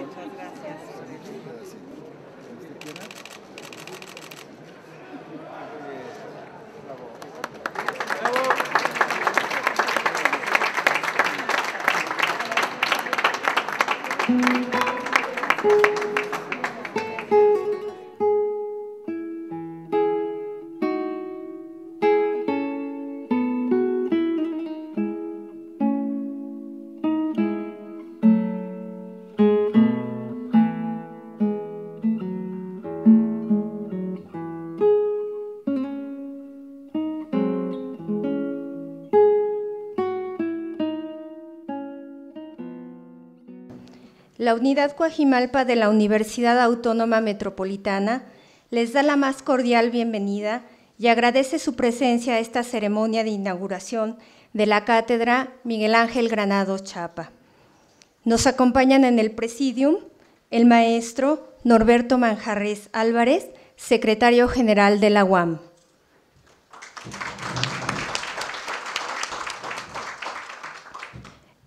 Muchas gracias. La Unidad Coajimalpa de la Universidad Autónoma Metropolitana les da la más cordial bienvenida y agradece su presencia a esta ceremonia de inauguración de la Cátedra Miguel Ángel Granados Chapa. Nos acompañan en el presidium el maestro Norberto Manjarres Álvarez, secretario general de la UAM.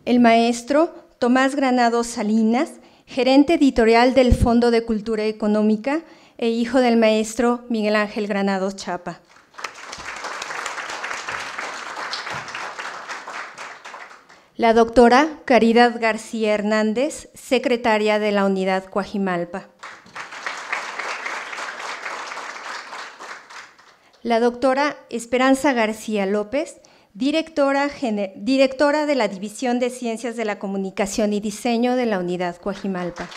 El maestro Tomás Granados Salinas, gerente editorial del Fondo de Cultura Económica e hijo del maestro Miguel Ángel Granados Chapa. La doctora Caridad García Hernández, secretaria de la Unidad Coajimalpa. La doctora Esperanza García López, directora, directora de la División de Ciencias de la Comunicación y Diseño de la Unidad Coajimalpa.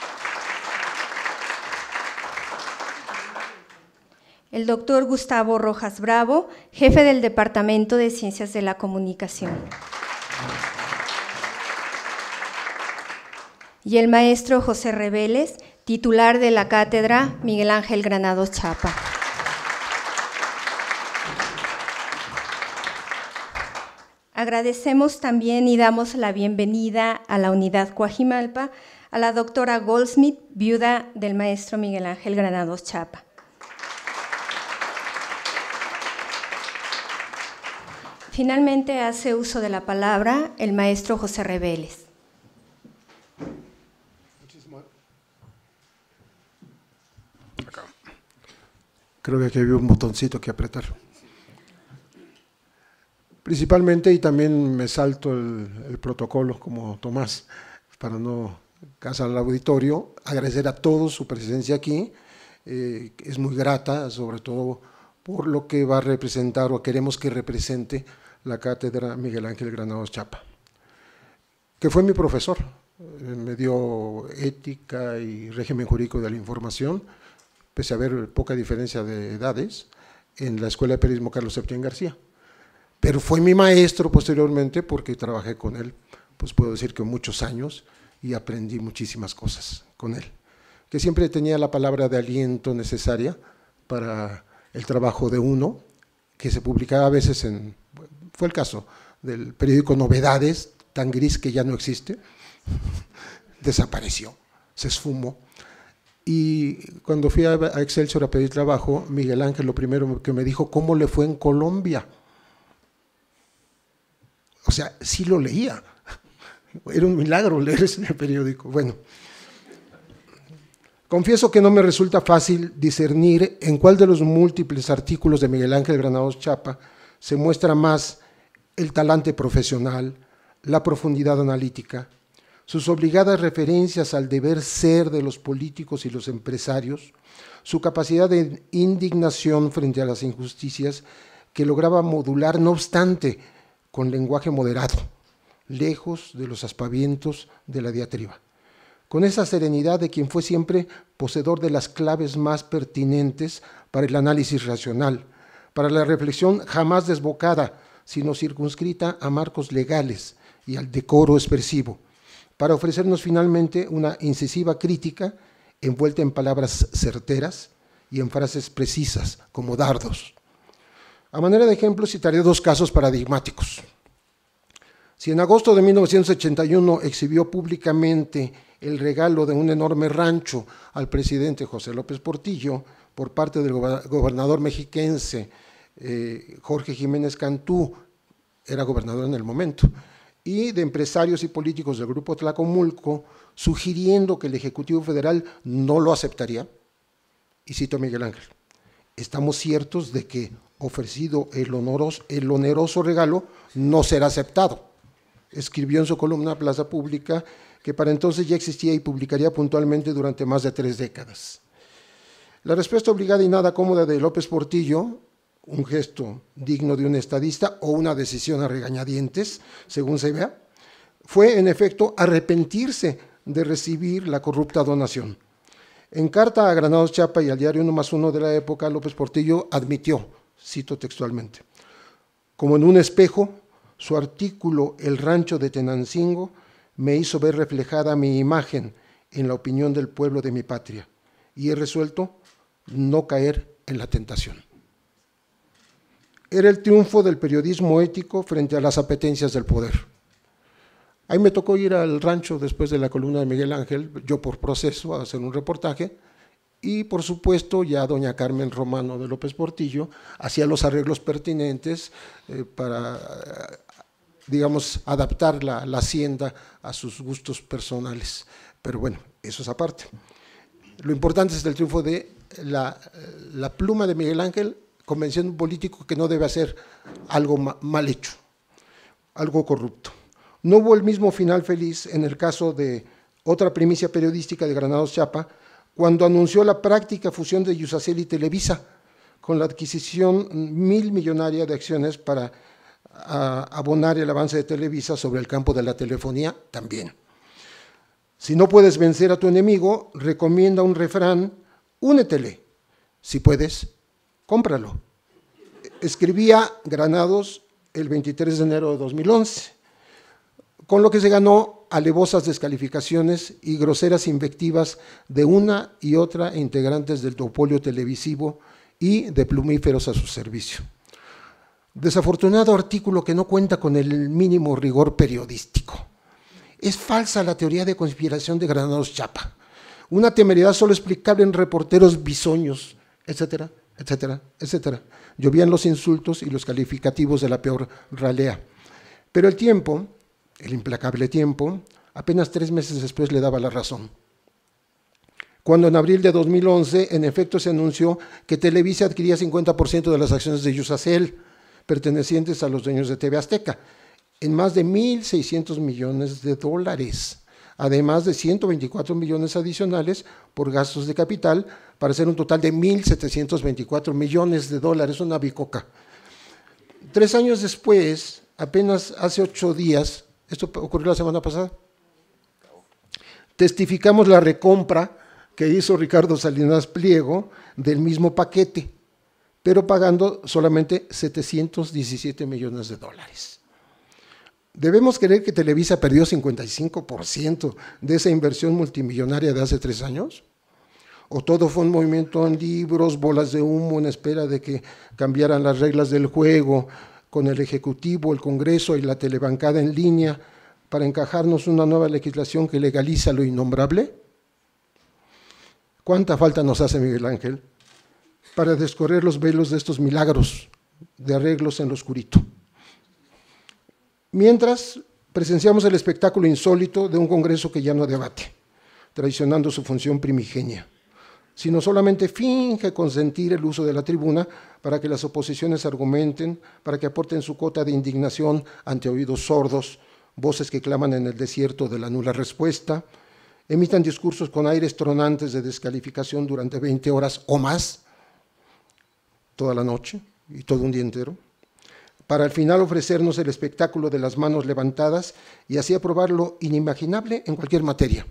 El doctor Gustavo Rojas Bravo, jefe del Departamento de Ciencias de la Comunicación. Y el maestro José Reveles, titular de la cátedra Miguel Ángel Granados Chapa. Agradecemos también y damos la bienvenida a la unidad Coajimalpa a la doctora Goldsmith, viuda del maestro Miguel Ángel Granados Chapa. Finalmente hace uso de la palabra el maestro José Reveles. Creo que aquí había un botoncito que apretar. Principalmente, y también me salto el, protocolo como Tomás, para no casar al auditorio, agradecer a todos su presencia aquí, eh, es muy grata, sobre todo por lo que va a representar o queremos que represente la cátedra Miguel Ángel Granados Chapa, que fue mi profesor, eh, me dio ética y régimen jurídico de la información, pese a haber poca diferencia de edades, en la Escuela de Periodismo Carlos Septién García pero fue mi maestro posteriormente porque trabajé con él, pues puedo decir que muchos años y aprendí muchísimas cosas con él, que siempre tenía la palabra de aliento necesaria para el trabajo de uno, que se publicaba a veces en, fue el caso del periódico Novedades, tan gris que ya no existe, desapareció, se esfumó. Y cuando fui a Excelsior a pedir trabajo, Miguel Ángel lo primero que me dijo, ¿cómo le fue en Colombia? O sea, sí lo leía. Era un milagro leer ese periódico. Bueno, confieso que no me resulta fácil discernir en cuál de los múltiples artículos de Miguel Ángel Granados Chapa se muestra más el talante profesional, la profundidad analítica, sus obligadas referencias al deber ser de los políticos y los empresarios, su capacidad de indignación frente a las injusticias que lograba modular, no obstante, con lenguaje moderado, lejos de los aspavientos de la diatriba, con esa serenidad de quien fue siempre poseedor de las claves más pertinentes para el análisis racional, para la reflexión jamás desbocada, sino circunscrita a marcos legales y al decoro expresivo, para ofrecernos finalmente una incisiva crítica envuelta en palabras certeras y en frases precisas, como dardos. A manera de ejemplo citaré dos casos paradigmáticos. Si en agosto de 1981 exhibió públicamente el regalo de un enorme rancho al presidente José López Portillo por parte del gobernador mexiquense eh, Jorge Jiménez Cantú, era gobernador en el momento, y de empresarios y políticos del Grupo Tlacomulco, sugiriendo que el Ejecutivo Federal no lo aceptaría. Y cito a Miguel Ángel, estamos ciertos de que ofrecido el, oneroso regalo no será aceptado. Escribió en su columna Plaza Pública que para entonces ya existía y publicaría puntualmente durante más de tres décadas. La respuesta obligada y nada cómoda de López Portillo, un gesto digno de un estadista o una decisión a regañadientes, según se vea, fue en efecto arrepentirse de recibir la corrupta donación. En carta a Granados Chapa y al diario 1 más 1 de la época, López Portillo admitió, cito textualmente, como en un espejo, su artículo El rancho de Tenancingo me hizo ver reflejada mi imagen en la opinión del pueblo de mi patria y he resuelto no caer en la tentación. Era el triunfo del periodismo ético frente a las apetencias del poder. Ahí me tocó ir al rancho después de la columna de Miguel Ángel, yo por proceso, a hacer un reportaje, y por supuesto ya doña Carmen Romano de López Portillo hacía los arreglos pertinentes eh, para, digamos, adaptar la, hacienda a sus gustos personales. Pero bueno, eso es aparte. Lo importante es el triunfo de la, la pluma de Miguel Ángel convenciendo a un político que no debe hacer algo mal hecho, algo corrupto. No hubo el mismo final feliz en el caso de otra primicia periodística de Granados Chapa, cuando anunció la práctica fusión de Yusacel y Televisa, con la adquisición mil millonaria de acciones para abonar el avance de Televisa sobre el campo de la telefonía también. Si no puedes vencer a tu enemigo, recomienda un refrán, únetele. Si puedes, cómpralo. Escribía Granados el 23 de enero de 2011, con lo que se ganó alevosas descalificaciones y groseras invectivas de una y otra integrantes del topolio televisivo y de plumíferos a su servicio. Desafortunado artículo que no cuenta con el mínimo rigor periodístico. Es falsa la teoría de conspiración de Granados Chapa, una temeridad solo explicable en reporteros bisoños, etcétera, etcétera, etcétera. Llovían los insultos y los calificativos de la peor ralea. Pero el tiempo, el implacable tiempo, apenas tres meses después le daba la razón. Cuando en abril de 2011, en efecto, se anunció que Televisa adquiría 50% de las acciones de Yusacel, pertenecientes a los dueños de TV Azteca, en más de 1.600 millones de dólares, además de 124 millones adicionales por gastos de capital, para hacer un total de 1.724 millones de dólares, una bicoca. Tres años después, apenas hace ocho días, esto ocurrió la semana pasada, testificamos la recompra que hizo Ricardo Salinas Pliego del mismo paquete, pero pagando solamente 717 millones de dólares. ¿Debemos creer que Televisa perdió 55% de esa inversión multimillonaria de hace tres años? ¿O todo fue un movimiento en libros, bolas de humo en espera de que cambiaran las reglas del juego con el Ejecutivo, el Congreso y la telebancada en línea para encajarnos una nueva legislación que legaliza lo innombrable? ¿Cuánta falta nos hace Miguel Ángel para descorrer los velos de estos milagros de arreglos en lo oscurito? Mientras presenciamos el espectáculo insólito de un Congreso que ya no debate, traicionando su función primigenia, sino solamente finge consentir el uso de la tribuna para que las oposiciones argumenten, para que aporten su cuota de indignación ante oídos sordos, voces que claman en el desierto de la nula respuesta, emitan discursos con aires tronantes de descalificación durante 20 horas o más, toda la noche y todo un día entero para al final ofrecernos el espectáculo de las manos levantadas y así aprobar lo inimaginable en cualquier materia.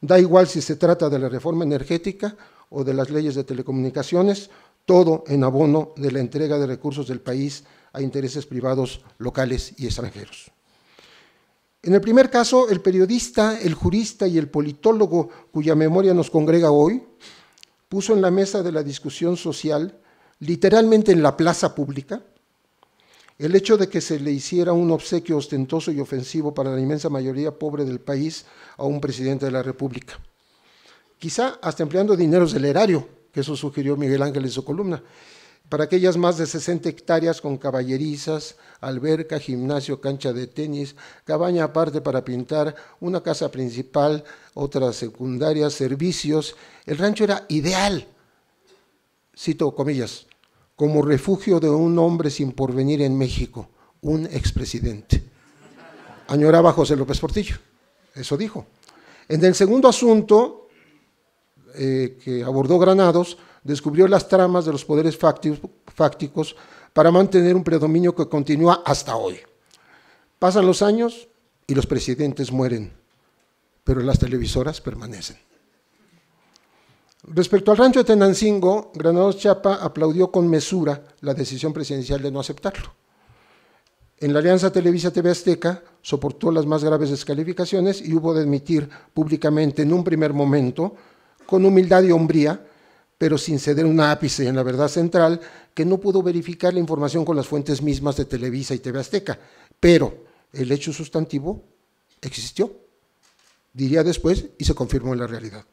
Da igual si se trata de la reforma energética o de las leyes de telecomunicaciones, todo en abono de la entrega de recursos del país a intereses privados locales y extranjeros. En el primer caso, el periodista, el jurista y el politólogo cuya memoria nos congrega hoy, puso en la mesa de la discusión social, literalmente en la plaza pública, el hecho de que se le hiciera un obsequio ostentoso y ofensivo para la inmensa mayoría pobre del país a un presidente de la República. Quizá hasta empleando dineros del erario, que eso sugirió Miguel Ángel en su columna. para aquellas más de 60 hectáreas con caballerizas, alberca, gimnasio, cancha de tenis, cabaña aparte para pintar, una casa principal, otras secundarias, servicios. El rancho era ideal, cito comillas, como refugio de un hombre sin porvenir en México, un expresidente. Añoraba José López Portillo, eso dijo. En el segundo asunto eh, que abordó Granados, descubrió las tramas de los poderes fácticos para mantener un predominio que continúa hasta hoy. Pasan los años y los presidentes mueren, pero las televisoras permanecen. Respecto al rancho de Tenancingo, Granados Chapa aplaudió con mesura la decisión presidencial de no aceptarlo. En la alianza Televisa-TV Azteca soportó las más graves descalificaciones y hubo de admitir públicamente en un primer momento, con humildad y hombría, pero sin ceder un ápice en la verdad central, que no pudo verificar la información con las fuentes mismas de Televisa y TV Azteca. Pero el hecho sustantivo existió, diría después, y se confirmó en la realidad.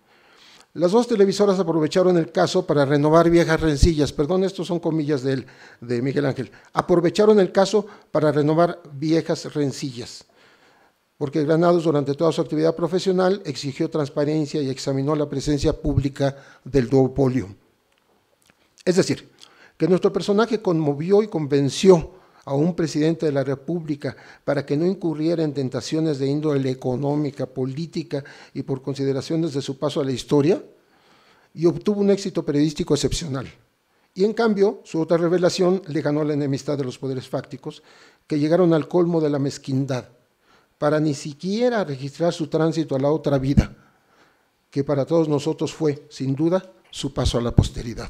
Las dos televisoras aprovecharon el caso para renovar viejas rencillas, perdón, estos son comillas de, él, de Miguel Ángel, aprovecharon el caso para renovar viejas rencillas porque Granados durante toda su actividad profesional exigió transparencia y examinó la presencia pública del duopolio. Es decir, que nuestro personaje conmovió y convenció a un presidente de la República para que no incurriera en tentaciones de índole económica, política y por consideraciones de su paso a la historia, y obtuvo un éxito periodístico excepcional. Y en cambio, su otra revelación le ganó la enemistad de los poderes fácticos, que llegaron al colmo de la mezquindad para ni siquiera registrar su tránsito a la otra vida, que para todos nosotros fue, sin duda, su paso a la posteridad.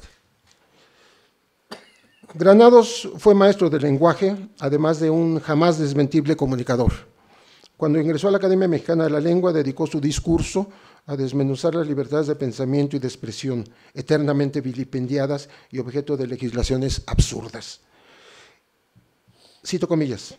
Granados fue maestro de lenguaje, además de un jamás desmentible comunicador. Cuando ingresó a la Academia Mexicana de la Lengua, dedicó su discurso a desmenuzar las libertades de pensamiento y de expresión, eternamente vilipendiadas y objeto de legislaciones absurdas. Cito comillas.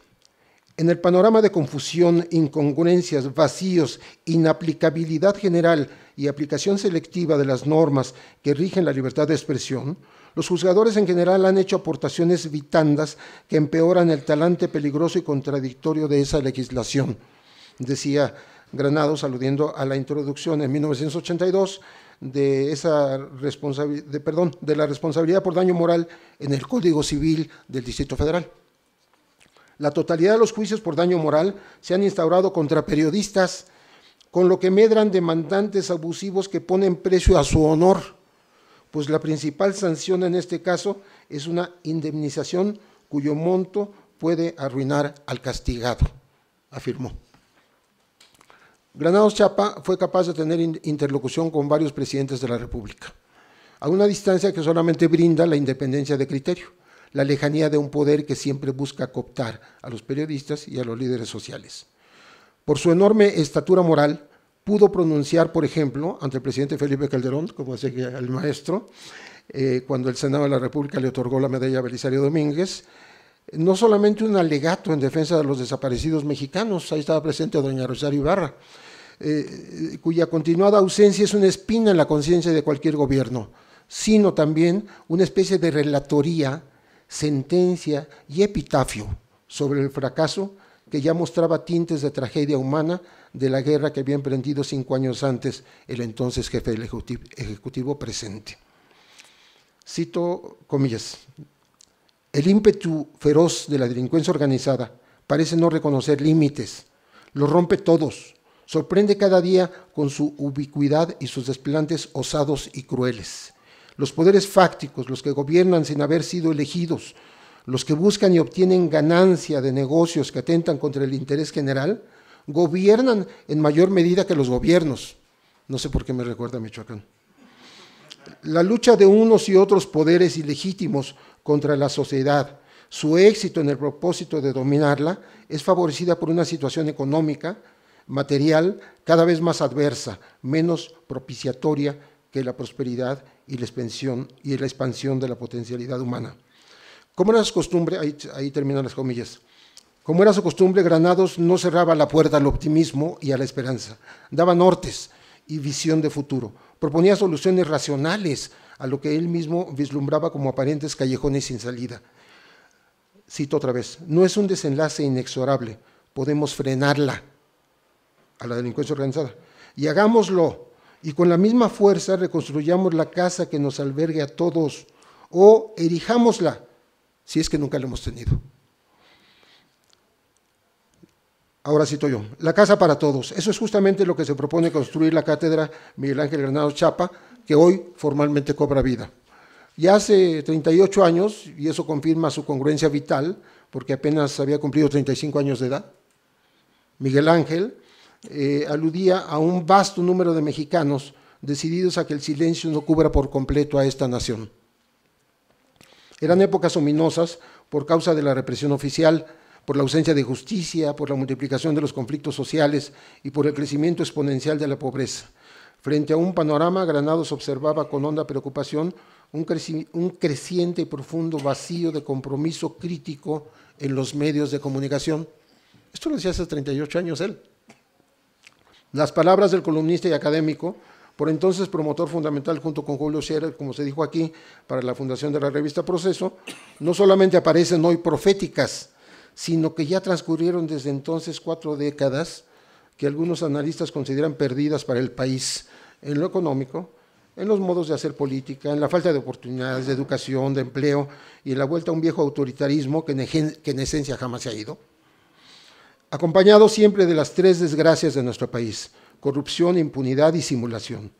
En el panorama de confusión, incongruencias, vacíos, inaplicabilidad general y aplicación selectiva de las normas que rigen la libertad de expresión, los juzgadores en general han hecho aportaciones vitandas que empeoran el talante peligroso y contradictorio de esa legislación, decía Granados aludiendo a la introducción en 1982 de, esa de, perdón, de la responsabilidad por daño moral en el Código Civil del Distrito Federal. La totalidad de los juicios por daño moral se han instaurado contra periodistas, con lo que medran demandantes abusivos que ponen precio a su honor, pues la principal sanción en este caso es una indemnización cuyo monto puede arruinar al castigado, afirmó. Granados Chapa fue capaz de tener interlocución con varios presidentes de la República, a una distancia que solamente brinda la independencia de criterio la lejanía de un poder que siempre busca cooptar a los periodistas y a los líderes sociales. Por su enorme estatura moral, pudo pronunciar, por ejemplo, ante el presidente Felipe Calderón, como decía el maestro, eh, cuando el Senado de la República le otorgó la medalla Belisario Domínguez, no solamente un alegato en defensa de los desaparecidos mexicanos, ahí estaba presente doña Rosario Ibarra, eh, cuya continuada ausencia es una espina en la conciencia de cualquier gobierno, sino también una especie de relatoría sentencia y epitafio sobre el fracaso que ya mostraba tintes de tragedia humana de la guerra que había emprendido cinco años antes el entonces jefe del ejecutivo, presente. Cito comillas, el ímpetu feroz de la delincuencia organizada parece no reconocer límites, los rompe todos, sorprende cada día con su ubicuidad y sus desplantes osados y crueles los poderes fácticos, los que gobiernan sin haber sido elegidos, los que buscan y obtienen ganancia de negocios que atentan contra el interés general, gobiernan en mayor medida que los gobiernos. No sé por qué me recuerda Michoacán. La lucha de unos y otros poderes ilegítimos contra la sociedad, su éxito en el propósito de dominarla, es favorecida por una situación económica, material, cada vez más adversa, menos propiciatoria que la prosperidad y la expansión, y la expansión de la potencialidad humana. Como era su costumbre, ahí, ahí terminan las comillas, como era su costumbre, Granados no cerraba la puerta al optimismo y a la esperanza, daba nortes y visión de futuro, proponía soluciones racionales a lo que él mismo vislumbraba como aparentes callejones sin salida. Cito otra vez, no es un desenlace inexorable, podemos frenarla a la delincuencia organizada. Y hagámoslo, y con la misma fuerza reconstruyamos la casa que nos albergue a todos, o erijámosla, si es que nunca la hemos tenido. Ahora cito yo, la casa para todos. Eso es justamente lo que se propone construir la cátedra Miguel Ángel Granados Chapa, que hoy formalmente cobra vida. Ya hace 38 años, y eso confirma su congruencia vital, porque apenas había cumplido 35 años de edad, Miguel Ángel eh, aludía a un vasto número de mexicanos decididos a que el silencio no cubra por completo a esta nación. Eran épocas ominosas por causa de la represión oficial, por la ausencia de justicia, por la multiplicación de los conflictos sociales y por el crecimiento exponencial de la pobreza. Frente a un panorama, Granados observaba con honda preocupación un, un, creciente y profundo vacío de compromiso crítico en los medios de comunicación. Esto lo decía hace 38 años él. Las palabras del columnista y académico, por entonces promotor fundamental junto con Julio Scherer, como se dijo aquí, para la fundación de la revista Proceso, no solamente aparecen hoy proféticas, sino que ya transcurrieron desde entonces cuatro décadas que algunos analistas consideran perdidas para el país en lo económico, en los modos de hacer política, en la falta de oportunidades de educación, de empleo y en la vuelta a un viejo autoritarismo que en, que en esencia jamás se ha ido, acompañado siempre de las tres desgracias de nuestro país, corrupción, impunidad y simulación.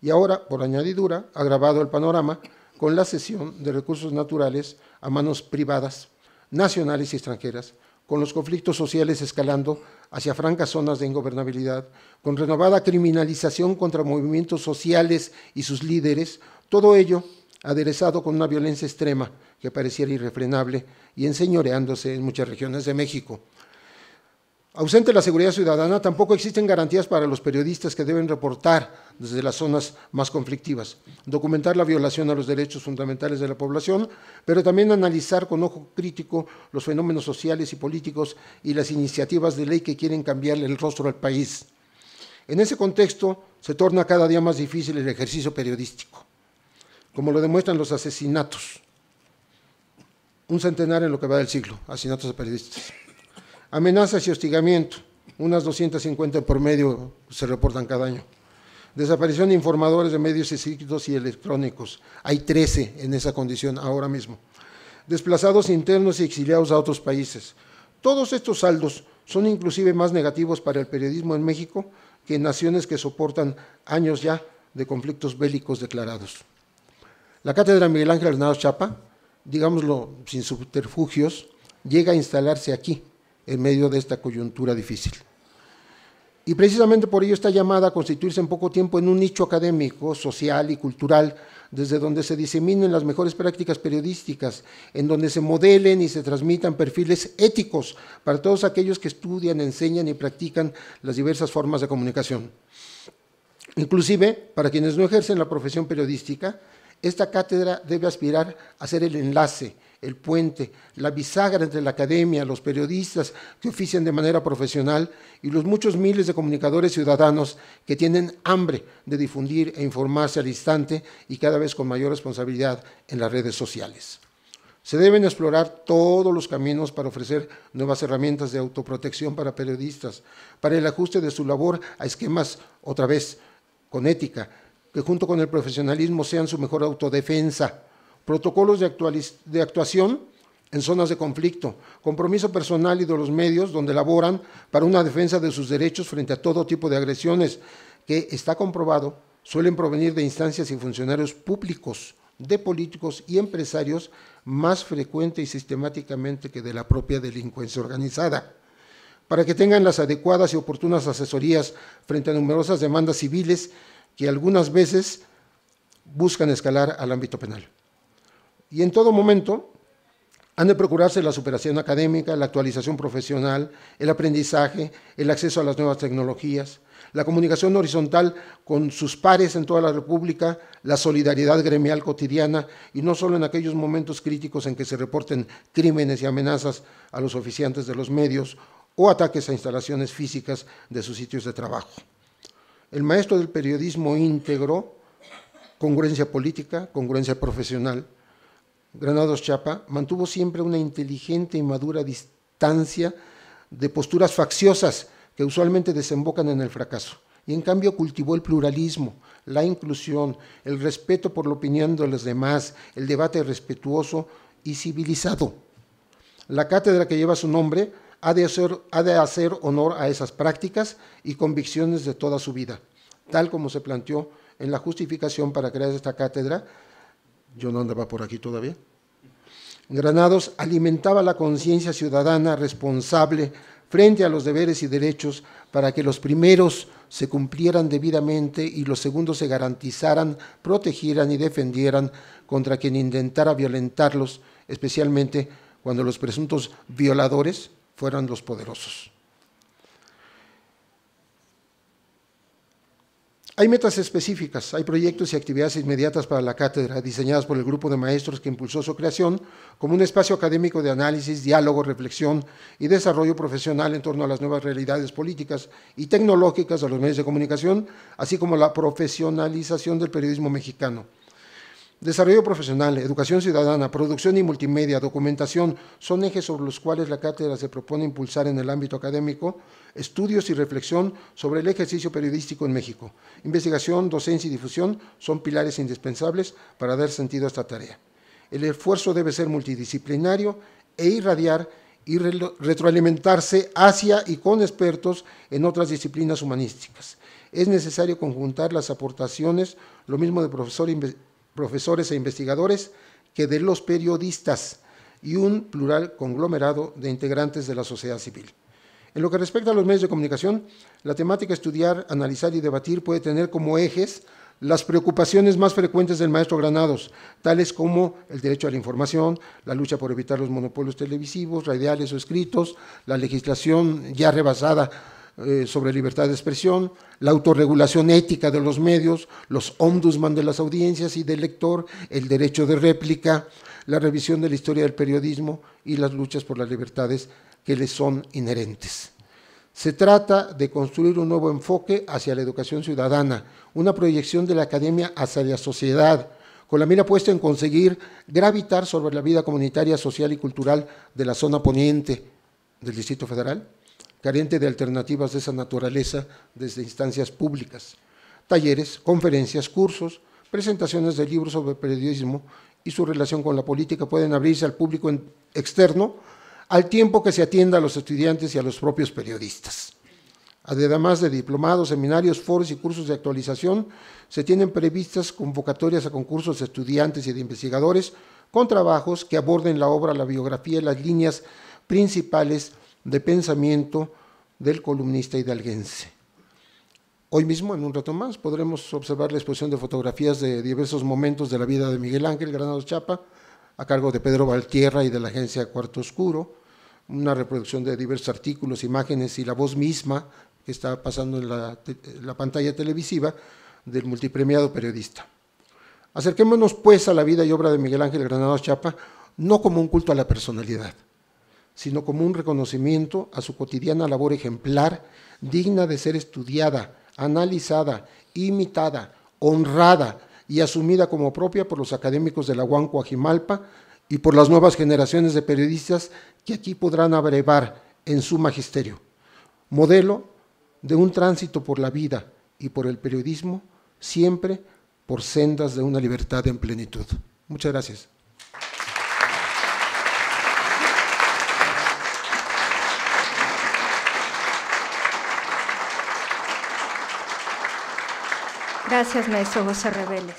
Y ahora, por añadidura, agravado el panorama con la cesión de recursos naturales a manos privadas nacionales y extranjeras, con los conflictos sociales escalando hacia francas zonas de ingobernabilidad, con renovada criminalización contra movimientos sociales y sus líderes, todo ello aderezado con una violencia extrema que pareciera irrefrenable y enseñoreándose en muchas regiones de México. Ausente la seguridad ciudadana, tampoco existen garantías para los periodistas que deben reportar desde las zonas más conflictivas, documentar la violación a los derechos fundamentales de la población, pero también analizar con ojo crítico los fenómenos sociales y políticos y las iniciativas de ley que quieren cambiarle el rostro al país. En ese contexto se torna cada día más difícil el ejercicio periodístico, como lo demuestran los asesinatos. Un centenar en lo que va del siglo, asesinatos de periodistas Amenazas y hostigamiento, unas 250 por medio se reportan cada año. Desaparición de informadores de medios escritos y electrónicos. Hay 13 en esa condición ahora mismo. Desplazados internos y exiliados a otros países. Todos estos saldos son inclusive más negativos para el periodismo en México que en naciones que soportan años ya de conflictos bélicos declarados. La cátedra Miguel Ángel Hernández Chapa, digámoslo sin subterfugios, llega a instalarse aquí, en medio de esta coyuntura difícil. Y precisamente por ello está llamada a constituirse en poco tiempo en un nicho académico, social y cultural, desde donde se diseminen las mejores prácticas periodísticas, en donde se modelen y se transmitan perfiles éticos para todos aquellos que estudian, enseñan y practican las diversas formas de comunicación. Inclusive, para quienes no ejercen la profesión periodística, esta cátedra debe aspirar a ser el enlace el puente, la bisagra entre la academia, los periodistas que ofician de manera profesional y los muchos miles de comunicadores ciudadanos que tienen hambre de difundir e informarse al instante y cada vez con mayor responsabilidad en las redes sociales. Se deben explorar todos los caminos para ofrecer nuevas herramientas de autoprotección para periodistas, para el ajuste de su labor a esquemas, otra vez, con ética, que junto con el profesionalismo sean su mejor autodefensa protocolos de, actuación en zonas de conflicto, compromiso personal y de los medios donde laboran para una defensa de sus derechos frente a todo tipo de agresiones que está comprobado suelen provenir de instancias y funcionarios públicos, de políticos y empresarios más frecuente y sistemáticamente que de la propia delincuencia organizada, para que tengan las adecuadas y oportunas asesorías frente a numerosas demandas civiles que algunas veces buscan escalar al ámbito penal y en todo momento han de procurarse la superación académica, la actualización profesional, el aprendizaje, el acceso a las nuevas tecnologías, la comunicación horizontal con sus pares en toda la República, la solidaridad gremial cotidiana y no solo en aquellos momentos críticos en que se reporten crímenes y amenazas a los oficiantes de los medios o ataques a instalaciones físicas de sus sitios de trabajo. El maestro del periodismo íntegro congruencia política, congruencia profesional. Granados Chapa mantuvo siempre una inteligente y madura distancia de posturas facciosas que usualmente desembocan en el fracaso. Y en cambio cultivó el pluralismo, la inclusión, el respeto por la opinión de los demás, el debate respetuoso y civilizado. La cátedra que lleva su nombre ha de, hacer, ha de hacer honor a esas prácticas y convicciones de toda su vida, tal como se planteó en la justificación para crear esta cátedra. Yo no andaba por aquí todavía. Granados alimentaba la conciencia ciudadana responsable frente a los deberes y derechos para que los primeros se cumplieran debidamente y los segundos se garantizaran, protegieran y defendieran contra quien intentara violentarlos, especialmente cuando los presuntos violadores fueran los poderosos. Hay metas específicas, hay proyectos y actividades inmediatas para la cátedra, diseñadas por el grupo de maestros que impulsó su creación, como un espacio académico de análisis, diálogo, reflexión y desarrollo profesional en torno a las nuevas realidades políticas y tecnológicas de los medios de comunicación, así como la profesionalización del periodismo mexicano. Desarrollo profesional, educación ciudadana, producción y multimedia, documentación son ejes sobre los cuales la cátedra se propone impulsar en el ámbito académico estudios y reflexión sobre el ejercicio periodístico en México. Investigación, docencia y difusión son pilares indispensables para dar sentido a esta tarea. El esfuerzo debe ser multidisciplinario e irradiar y retroalimentarse hacia y con expertos en otras disciplinas humanísticas. Es necesario conjuntar las aportaciones, lo mismo de profesor profesores e investigadores que de los periodistas y un plural conglomerado de integrantes de la sociedad civil. En lo que respecta a los medios de comunicación, la temática estudiar, analizar y debatir puede tener como ejes las preocupaciones más frecuentes del maestro Granados, tales como el derecho a la información, la lucha por evitar los monopolios televisivos, radiales o escritos, la legislación ya rebasada eh, sobre libertad de expresión, la autorregulación ética de los medios, los ombudsman de las audiencias y del lector, el derecho de réplica, la revisión de la historia del periodismo y las luchas por las libertades que les son inherentes. Se trata de construir un nuevo enfoque hacia la educación ciudadana, una proyección de la academia hacia la sociedad, con la mira puesta en conseguir gravitar sobre la vida comunitaria, social y cultural de la zona poniente del Distrito Federal carente de alternativas de esa naturaleza desde instancias públicas. Talleres, conferencias, cursos, presentaciones de libros sobre periodismo y su relación con la política pueden abrirse al público externo al tiempo que se atienda a los estudiantes y a los propios periodistas. Además de diplomados, seminarios, foros y cursos de actualización, se tienen previstas convocatorias a concursos de estudiantes y de investigadores con trabajos que aborden la obra, la biografía y las líneas principales de pensamiento del columnista hidalguense. Hoy mismo, en un rato más, podremos observar la exposición de fotografías de diversos momentos de la vida de Miguel Ángel Granados Chapa, a cargo de Pedro Valtierra y de la agencia Cuarto Oscuro, una reproducción de diversos artículos, imágenes y la voz misma que está pasando en la, la pantalla televisiva del multipremiado periodista. Acerquémonos pues a la vida y obra de Miguel Ángel Granados Chapa, no como un culto a la personalidad, sino como un reconocimiento a su cotidiana labor ejemplar, digna de ser estudiada, analizada, imitada, honrada y asumida como propia por los académicos de la UAN Coajimalpa y por las nuevas generaciones de periodistas que aquí podrán abrevar en su magisterio. Modelo de un tránsito por la vida y por el periodismo, siempre por sendas de una libertad en plenitud. Muchas gracias. Gracias, maestro José Reveles.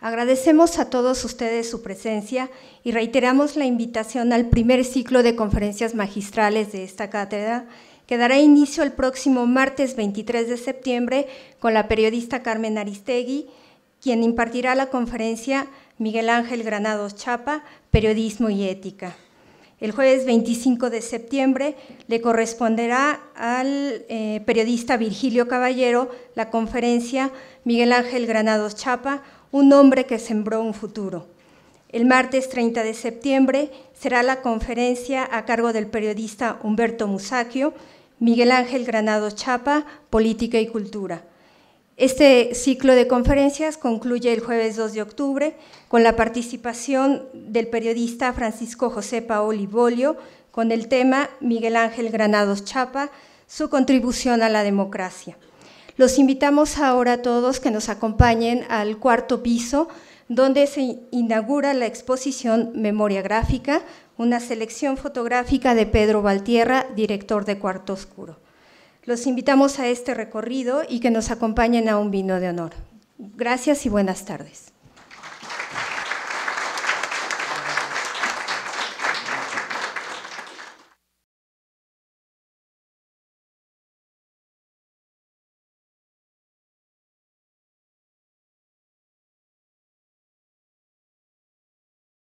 Agradecemos a todos ustedes su presencia y reiteramos la invitación al primer ciclo de conferencias magistrales de esta cátedra, que dará inicio el próximo martes 23 de septiembre con la periodista Carmen Aristegui, quien impartirá la conferencia Miguel Ángel Granados Chapa, Periodismo y Ética. El jueves 25 de septiembre le corresponderá al eh, periodista Virgilio Caballero la conferencia Miguel Ángel Granados Chapa, un hombre que sembró un futuro. El martes 30 de septiembre será la conferencia a cargo del periodista Humberto Musacchio, Miguel Ángel Granados Chapa, Política y Cultura. Este ciclo de conferencias concluye el jueves 2 de octubre con la participación del periodista Francisco José Paoli Bolio con el tema Miguel Ángel Granados Chapa, su contribución a la democracia. Los invitamos ahora a todos que nos acompañen al cuarto piso, donde se inaugura la exposición Memoria Gráfica, una selección fotográfica de Pedro Valtierra, director de Cuarto Oscuro. Los invitamos a este recorrido y que nos acompañen a un vino de honor. Gracias y buenas tardes.